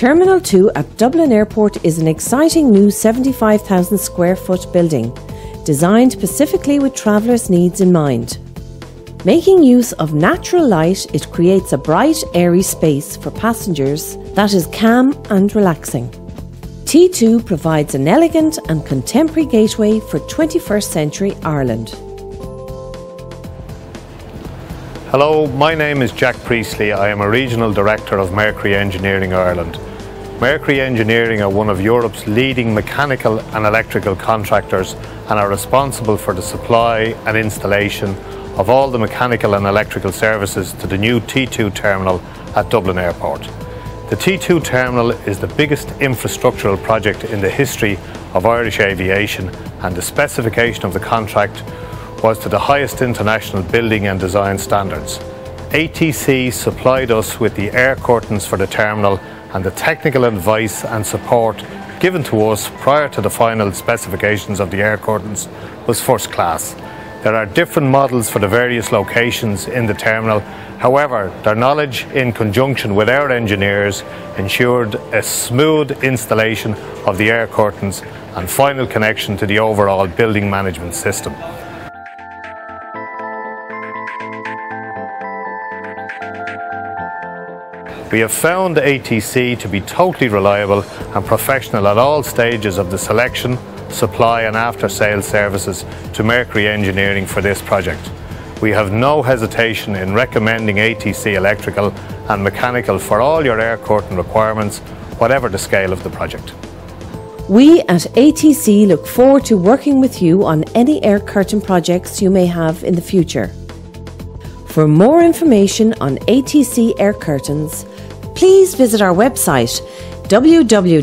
Terminal 2 at Dublin Airport is an exciting new 75,000 square foot building, designed specifically with travellers' needs in mind. Making use of natural light, it creates a bright, airy space for passengers that is calm and relaxing. T2 provides an elegant and contemporary gateway for 21st century Ireland. Hello, my name is Jack Priestley. I am a Regional Director of Mercury Engineering Ireland. Mercury Engineering are one of Europe's leading mechanical and electrical contractors and are responsible for the supply and installation of all the mechanical and electrical services to the new T2 terminal at Dublin Airport. The T2 terminal is the biggest infrastructural project in the history of Irish aviation and the specification of the contract was to the highest international building and design standards. ATC supplied us with the air curtains for the terminal and the technical advice and support given to us prior to the final specifications of the air curtains was first class. There are different models for the various locations in the terminal. However, their knowledge in conjunction with our engineers ensured a smooth installation of the air curtains and final connection to the overall building management system. We have found ATC to be totally reliable and professional at all stages of the selection, supply and after sales services to Mercury Engineering for this project. We have no hesitation in recommending ATC electrical and mechanical for all your air curtain requirements, whatever the scale of the project. We at ATC look forward to working with you on any air curtain projects you may have in the future. For more information on ATC air curtains, please visit our website www.atc.ie